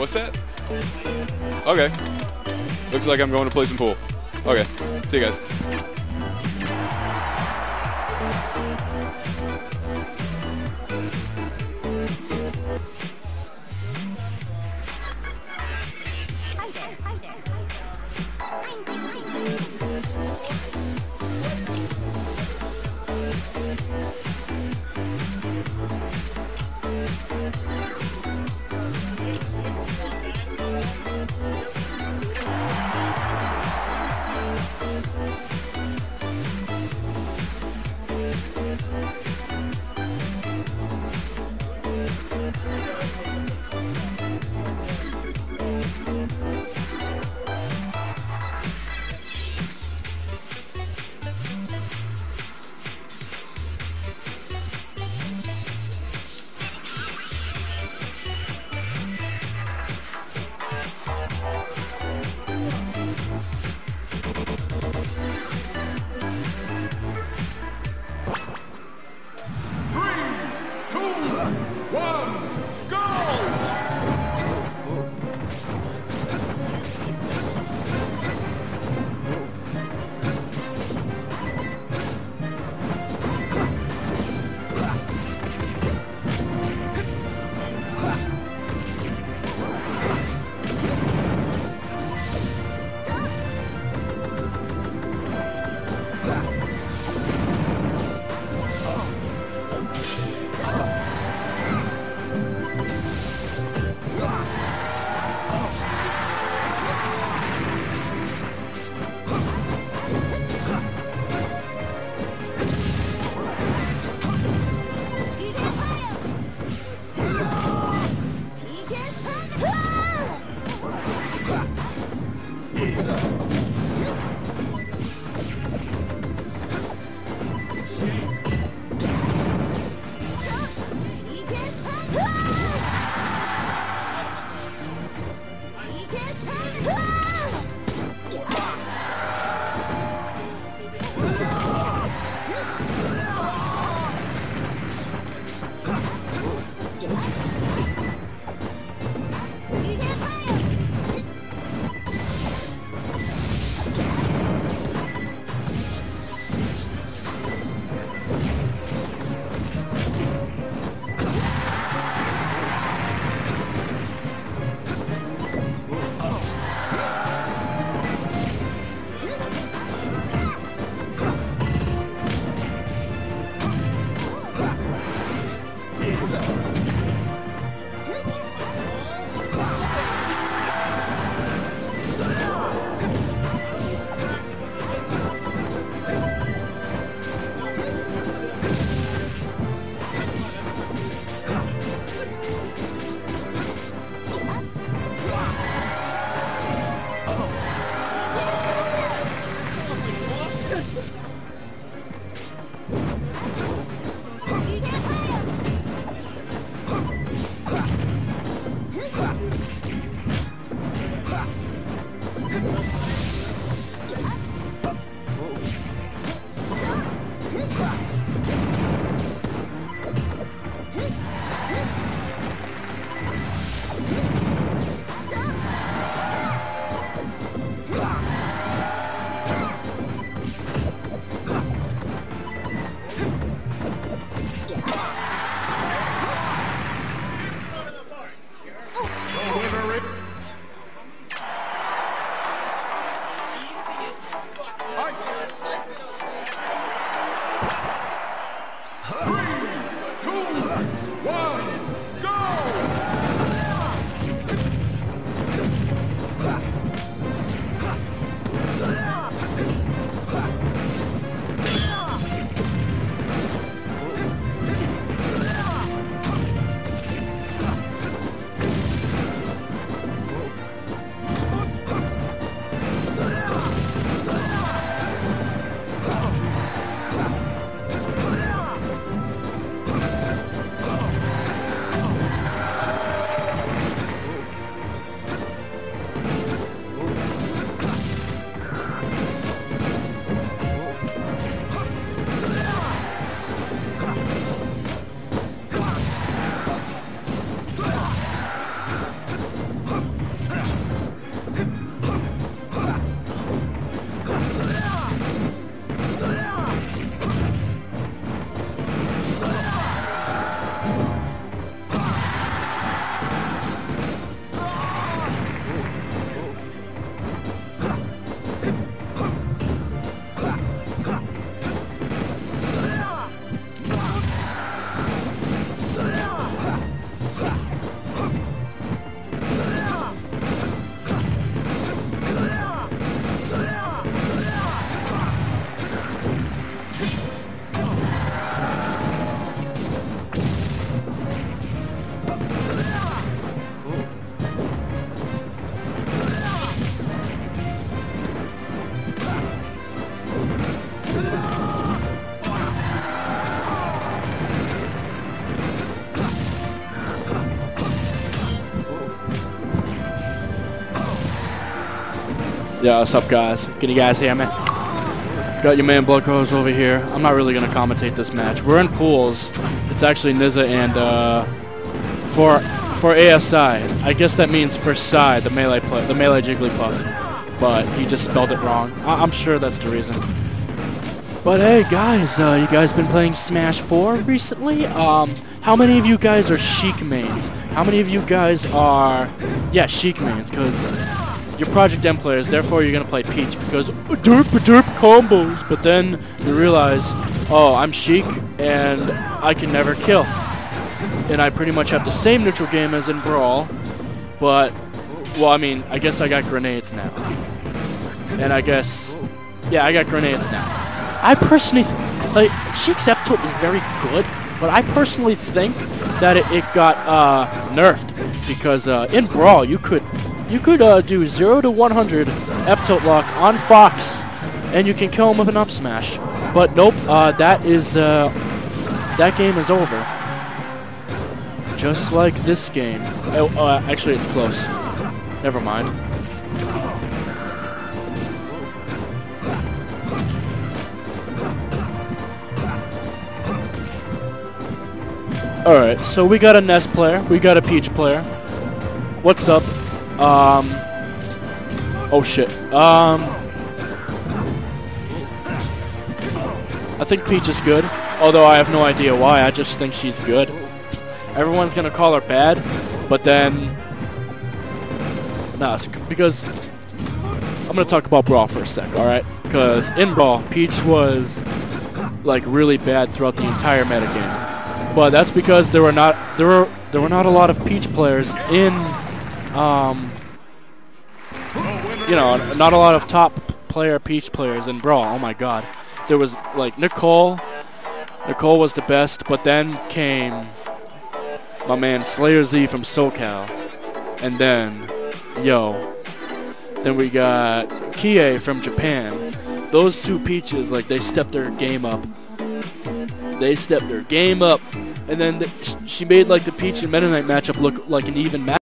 What's that? Okay. Looks like I'm going to play some pool. Okay. See you guys. Hi there. Hi there. Yeah, what's up, guys? Can you guys hear me? Got your man Blood Crows over here. I'm not really gonna commentate this match. We're in pools. It's actually Nizza and uh, for for ASI. I guess that means for Psy, the melee play, the melee Jigglypuff. But he just spelled it wrong. I- I'm sure that's the reason. But hey, guys, uh, you guys been playing Smash 4 recently? Um, how many of you guys are Sheik mains? How many of you guys are, yeah, Sheik mains? Because you're Project M players, therefore you're gonna play Peach because derp derp combos. But then you realize, oh, I'm Sheik and I can never kill, and I pretty much have the same neutral game as in Brawl, but well, I mean, I guess I got grenades now, and I guess, yeah, I got grenades now. I personally, like, Sheik's F tilt is very good, but I personally think that it, it got uh, nerfed because uh, in Brawl you could you could uh, do zero to 100 F tilt lock on Fox, and you can kill him with an up smash. But nope, uh, that is uh, that game is over. Just like this game. Oh, uh, actually, it's close. Never mind. Alright, so we got a Ness player, we got a Peach player. What's up? Um. Oh shit. Um. I think Peach is good, although I have no idea why. I just think she's good. Everyone's gonna call her bad, but then. Nah, because. I'm gonna talk about Brawl for a sec, alright? Because in Brawl, Peach was like really bad throughout the entire metagame. But that's because there were not there were there were not a lot of Peach players in um you know, not a lot of top player Peach players in Brawl. Oh my god. There was like Nicole Nicole was the best, but then came my man Slayer Z from SoCal. And then yo. Then we got Kie from Japan. Those two Peaches, like they stepped their game up they stepped their game up, and then th- sh- she made like the Peach and Meta Knight matchup look like an even match.